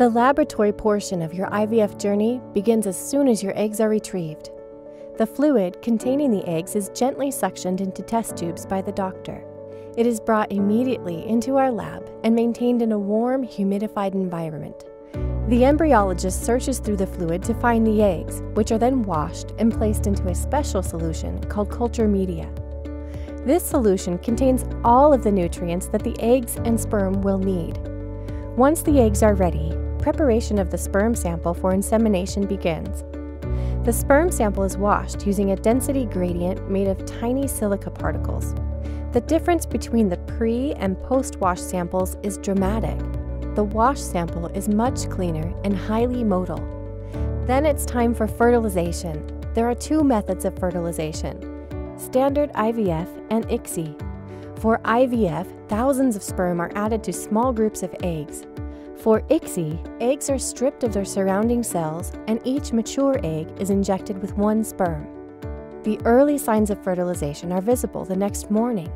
The laboratory portion of your IVF journey begins as soon as your eggs are retrieved. The fluid containing the eggs is gently suctioned into test tubes by the doctor. It is brought immediately into our lab and maintained in a warm, humidified environment. The embryologist searches through the fluid to find the eggs, which are then washed and placed into a special solution called culture media. This solution contains all of the nutrients that the eggs and sperm will need. Once the eggs are ready, preparation of the sperm sample for insemination begins. The sperm sample is washed using a density gradient made of tiny silica particles. The difference between the pre and post wash samples is dramatic. The wash sample is much cleaner and highly motile. Then it's time for fertilization. There are two methods of fertilization standard IVF and ICSI. For IVF, thousands of sperm are added to small groups of eggs. For ICSI, eggs are stripped of their surrounding cells and each mature egg is injected with one sperm. The early signs of fertilization are visible the next morning.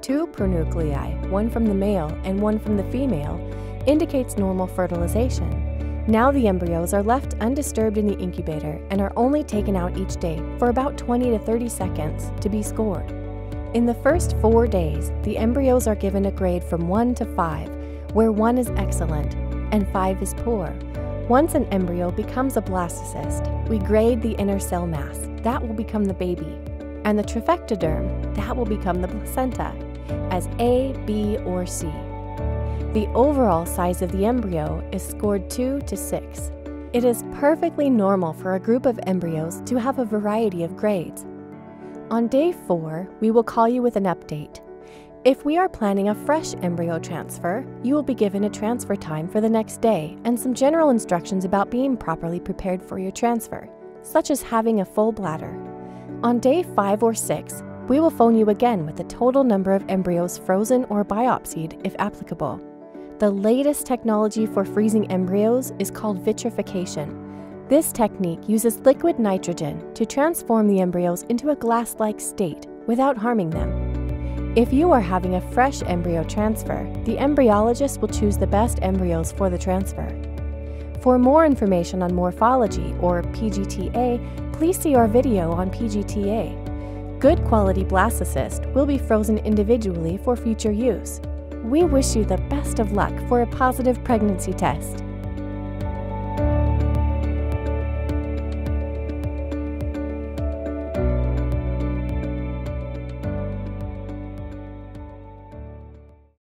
Two pronuclei, one from the male and one from the female, indicates normal fertilization. Now the embryos are left undisturbed in the incubator and are only taken out each day for about 20 to 30 seconds to be scored. In the first four days, the embryos are given a grade from 1 to 5, where 1 is excellent and 5 is poor. Once an embryo becomes a blastocyst, we grade the inner cell mass. That will become the baby. And the trophectoderm, that will become the placenta, as A, B, or C. The overall size of the embryo is scored 2 to 6. It is perfectly normal for a group of embryos to have a variety of grades. On day 4, we will call you with an update. If we are planning a fresh embryo transfer, you will be given a transfer time for the next day and some general instructions about being properly prepared for your transfer, such as having a full bladder. On day 5 or 6, we will phone you again with the total number of embryos frozen or biopsied if applicable. The latest technology for freezing embryos is called vitrification. This technique uses liquid nitrogen to transform the embryos into a glass-like state without harming them. If you are having a fresh embryo transfer, the embryologist will choose the best embryos for the transfer. For more information on morphology or PGTA, please see our video on PGTA. Good quality blastocyst will be frozen individually for future use. We wish you the best of luck for a positive pregnancy test.